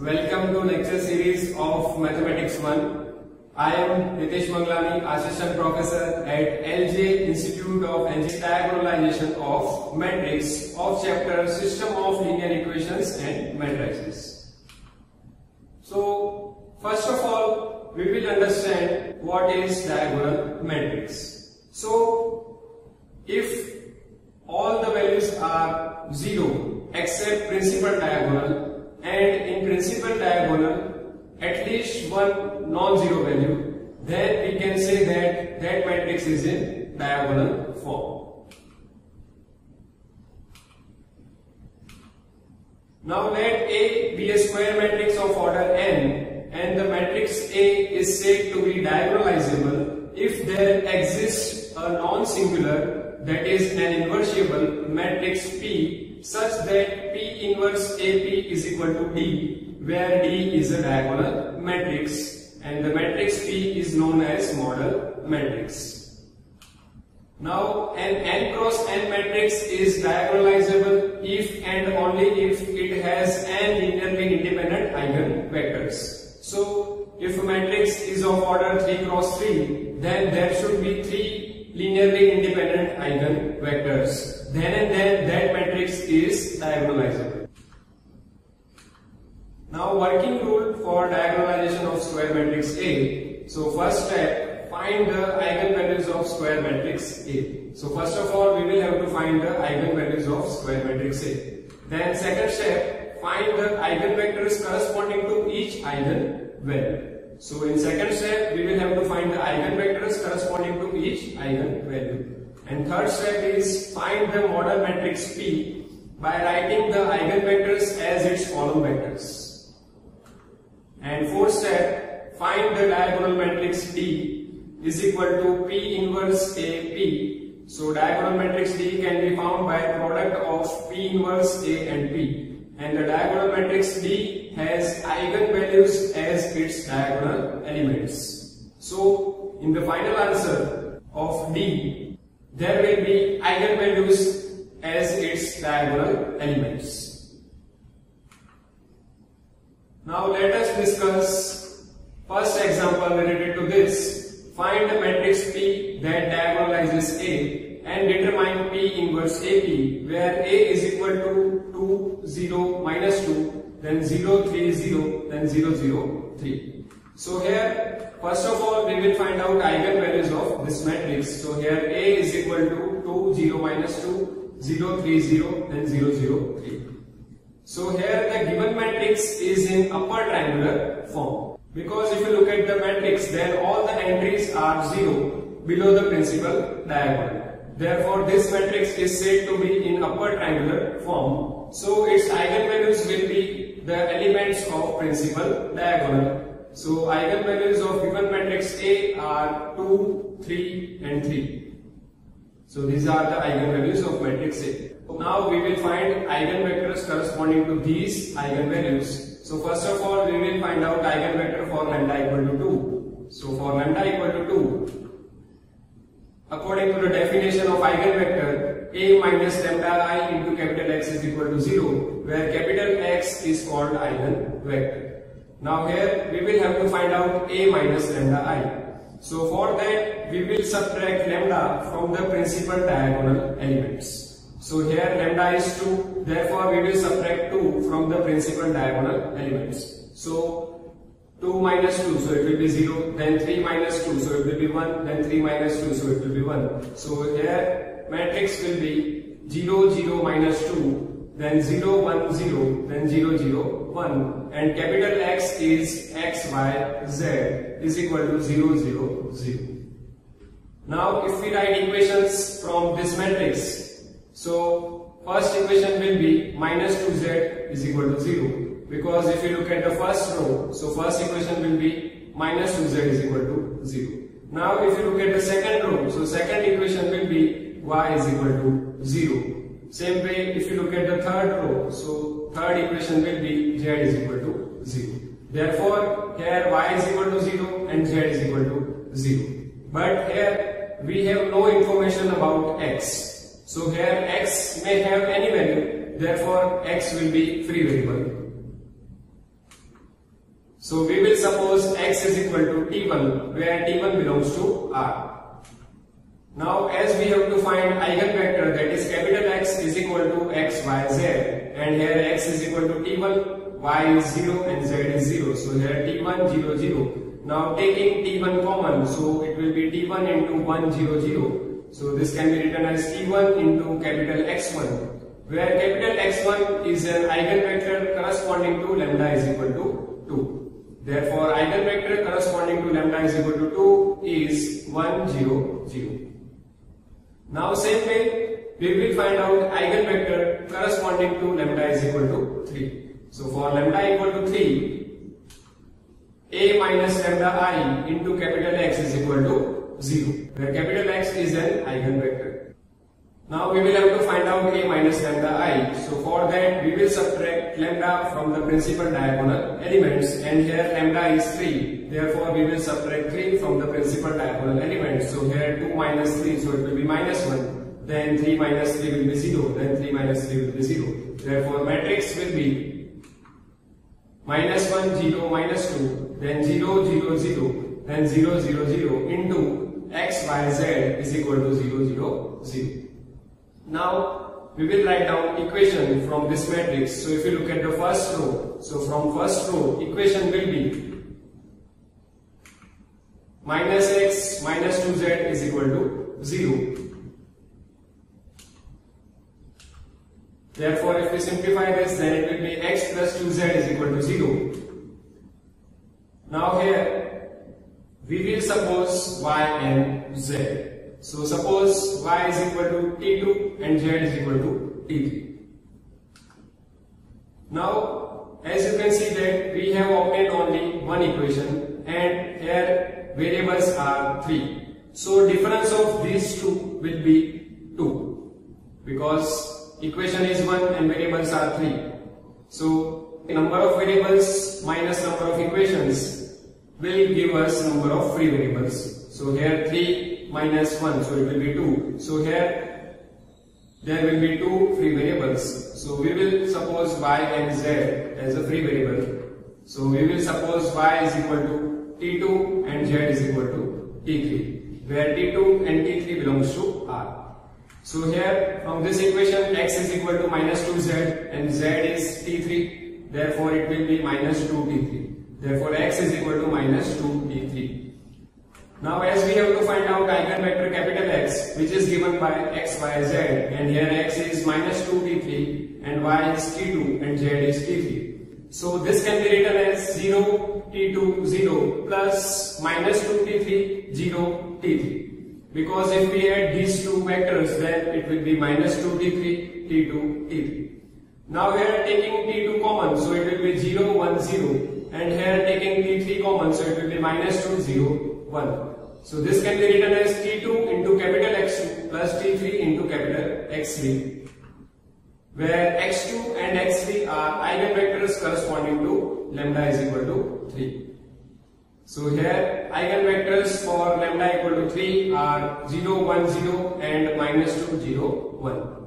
Welcome to lecture series of Mathematics 1. I am Nitesh Manglani, Assistant Professor at LJ Institute of Engineering Diagonalization of Matrix of chapter System of Linear Equations and Matrices. So, first of all, we will understand what is diagonal matrix. So, if all the values are 0 except principal diagonal and in principal diagonal at least one non-zero value, then we can say that that matrix is in diagonal form. Now let A be a square matrix of order n and the matrix A is said to be diagonalizable if there exists a non-singular that is an inversible matrix P such that P inverse AP is equal to D where D is a diagonal matrix and the matrix P is known as model matrix. Now an n cross n matrix is diagonalizable if and only if it has n linearly independent eigenvectors. So if a matrix is of order 3 cross 3 then there should be 3 linearly independent eigenvectors then and then that matrix is diagonalizable. Now working rule for diagonalization of square matrix A. So first step, find the eigenvalues of square matrix A. So first of all, we will have to find the eigenvalues of square matrix A. Then second step, find the eigenvectors corresponding to each eigenvalue. So in second step, we will have to find the eigenvectors corresponding to each eigenvalue. And third step is find the model matrix P by writing the eigenvectors as its column vectors. And fourth step, find the diagonal matrix D is equal to P inverse AP. So diagonal matrix D can be found by product of P inverse A and P. And the diagonal matrix D has eigenvalues as its diagonal elements. So in the final answer of D, there will be eigenvalues as its diagonal elements. Now let us discuss first example related to this. Find the matrix P that diagonalizes A and determine P inverse AP where A is equal to 2, 0, minus 2, then 0, 3, 0, then 0, 0, 3. So here First of all, we will find out eigenvalues of this matrix. So here A is equal to 2, 0, minus 2, 0, 3, 0, then 0, 0, 3. So here the given matrix is in upper triangular form. Because if you look at the matrix, then all the entries are 0 below the principal diagonal. Therefore, this matrix is said to be in upper triangular form. So its eigenvalues will be the elements of principal diagonal. So eigenvalues of given matrix A are 2, 3 and 3. So these are the eigenvalues of matrix A. Now we will find eigenvectors corresponding to these eigenvalues. So first of all we will find out eigenvector for lambda equal to 2. So for lambda equal to 2, according to the definition of eigenvector, A minus lambda i into capital X is equal to 0, where capital X is called eigenvector. Now here we will have to find out a minus lambda i. So for that we will subtract lambda from the principal diagonal elements. So here lambda is 2 therefore we will subtract 2 from the principal diagonal elements. So 2 minus 2 so it will be 0 then 3 minus 2 so it will be 1 then 3 minus 2 so it will be 1. So here matrix will be 0 0 minus 2 then 0, 1, 0, then 0, 0, 1 and capital X is x, y, z is equal to 0, 0, 0. Now if we write equations from this matrix, so first equation will be minus 2z is equal to 0 because if you look at the first row, so first equation will be minus 2z is equal to 0. Now if you look at the second row, so second equation will be y is equal to 0 same way, if you look at the third row, so third equation will be z is equal to 0. Therefore, here y is equal to 0 and z is equal to 0. But here we have no information about x. So here x may have any value, therefore x will be free variable. So we will suppose x is equal to t1 where t1 belongs to R. Now as we have to find eigenvector that is capital X is equal to x, y, z and here x is equal to t1, y is 0 and z is 0. So here t1 0 0. Now taking t1 common so it will be t1 into 1 0 0. So this can be written as t1 into capital X1 where capital X1 is an eigenvector corresponding to lambda is equal to 2. Therefore, eigenvector corresponding to lambda is equal to 2 is 1, 0, 0. Now same way, we will find out eigenvector corresponding to lambda is equal to 3. So for lambda equal to 3, a minus lambda i into capital X is equal to 0, where capital X is an eigenvector. Now we will have to find out a minus lambda i. So for that we will subtract lambda from the principal diagonal elements and here lambda is 3. Therefore we will subtract 3 from the principal diagonal elements. So here 2 minus 3 so it will be minus 1. Then 3 minus 3 will be 0. Then 3 minus 3 will be 0. Therefore matrix will be minus 1 0 minus 2 then 0 0 0 then 0 0 0 into x y z is equal to 0 0 0. Now we will write down equation from this matrix. So if you look at the first row, so from first row equation will be minus x minus 2z is equal to 0. Therefore if we simplify this then it will be x plus 2z is equal to 0. Now here we will suppose y and z. So suppose y is equal to t2 and z is equal to t3. Now as you can see that we have obtained only one equation and here variables are 3. So difference of these two will be 2 because equation is 1 and variables are 3. So number of variables minus number of equations will give us number of free variables. So here 3 minus 1 so it will be 2 so here there will be two free variables. So we will suppose y and z as a free variable. So we will suppose y is equal to t2 and z is equal to t3 where t2 and t3 belongs to r. So here from this equation x is equal to minus 2z and z is t3 therefore it will be minus 2 t3 therefore x is equal to minus 2 t3 now as we have to find out eigenvector capital X which is given by x, y, z and here x is minus 2 t3 and y is t2 and z is t3. So this can be written as 0 t2 0 plus minus 2 t3 0 t3 because if we add these two vectors then it will be minus 2 t3 t2 t3. Now we are taking t2 common so it will be 0 1 0 and here taking t3 common so it will be minus 2 0 1. So this can be written as T2 into capital X2 plus T3 into capital X3 where X2 and X3 are eigenvectors corresponding to lambda is equal to 3. So here eigenvectors for lambda equal to 3 are 0, 1, 0 and minus 2, 0, 1.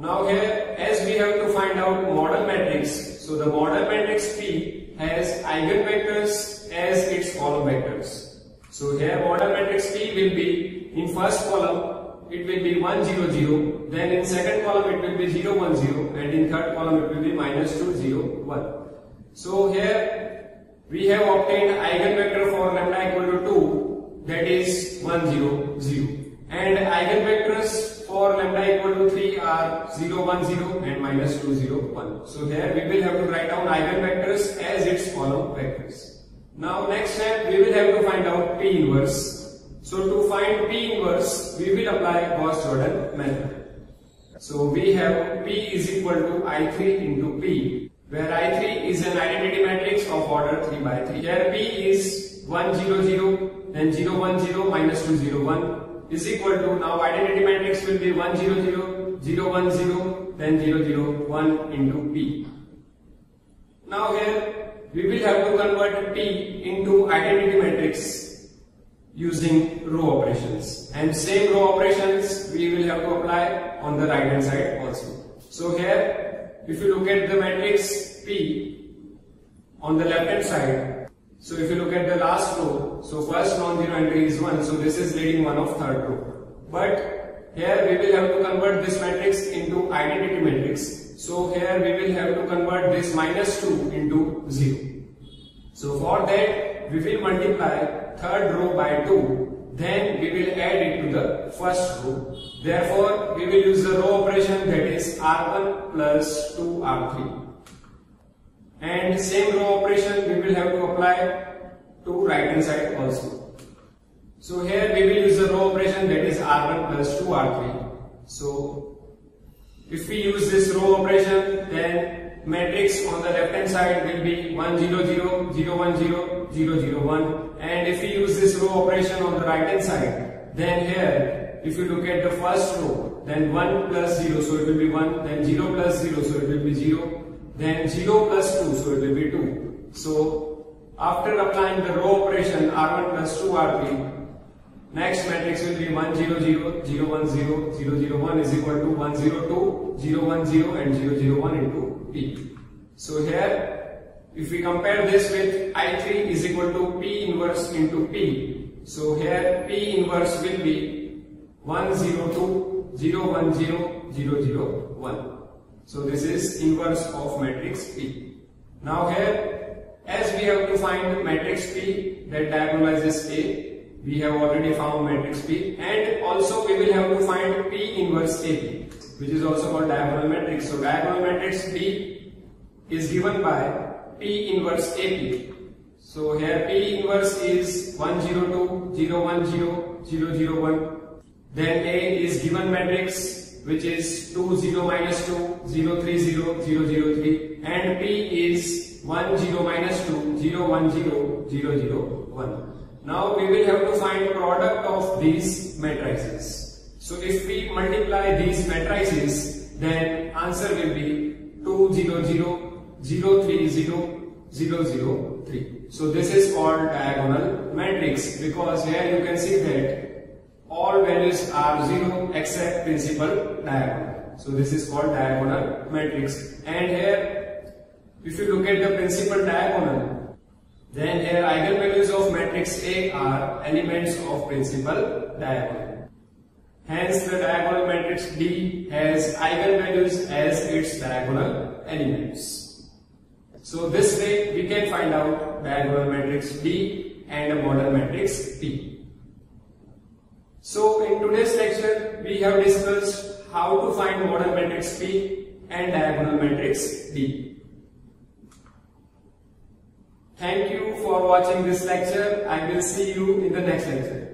Now here as we have to find out model matrix, so the model matrix P has eigenvectors as its column vectors. So here model matrix P will be in first column it will be 1 0 0 then in second column it will be 0 1 0 and in third column it will be minus 2 0 1. So here we have obtained eigenvector for lambda equal to 2 that is 1 0 0 and eigenvectors for lambda equal to 3 are 0 1 0 and minus 2 0 1. So there we will have to write down eigenvectors as its column vectors. Now next step we will have to find out P inverse. So to find P inverse we will apply Gauss-Jordan method. So we have P is equal to I3 into P where I3 is an identity matrix of order 3 by 3. Here P is 1 0 0 then 0 1 0 minus 2 0 1 is equal to now identity matrix will be 1 0 0 0 1 0 then 0 0 1 into P. Now here we will have to convert P into identity matrix using row operations and same row operations we will have to apply on the right hand side also. So here if you look at the matrix P on the left hand side so if you look at the last row so first non-zero entry is 1 so this is leading one of third row but here we will have to convert this matrix into identity matrix. So here we will have to convert this minus 2 into 0 so for that we will multiply third row by 2 then we will add it to the first row. Therefore we will use the row operation that is r1 plus 2r3 and same row operation we will have to apply to right hand side also so here we will use the row operation that is r1 plus 2r3 so if we use this row operation then matrix on the left hand side will be 1 0 0 0 1 0 0 0 1 and if we use this row operation on the right hand side then here if you look at the first row then 1 plus 0 so it will be 1 then 0 plus 0 so it will be 0 then 0 plus 2 so it will be 2 so after applying the row operation r1 plus 2 r3 Next matrix will be 1 0 0 0 1 0 0 0 1 is equal to 1 0 2 0 1 0 and 0 0 1 into P. So here if we compare this with I3 is equal to P inverse into P. So here P inverse will be 1 0 2 0 1 0 0 0 1. So this is inverse of matrix P. Now here as we have to find matrix P that diagonalizes A we have already found matrix P and also we will have to find P inverse AP which is also called diagonal matrix. So diagonal matrix P is given by P inverse AP. So here P inverse is 102, 010, 001. Then A is given matrix which is 2 0 minus 2 0 3 0 0 0 3 and P is 1 0 minus 2 0 1 0 0 0 1. Now we will have to find product of these matrices. So if we multiply these matrices, then answer will be 2 0 0 0 3 0 0 0 3. So this is called diagonal matrix because here you can see that all values are 0 except principal diagonal. So this is called diagonal matrix. And here if you look at the principal diagonal then here eigenvalues of matrix A are elements of principal diagonal. Hence the diagonal matrix D has eigenvalues as its diagonal elements. So this way we can find out diagonal matrix D and a model matrix P. So in today's lecture we have discussed how to find model matrix P and diagonal matrix D. Thank you for watching this lecture. I will see you in the next lecture.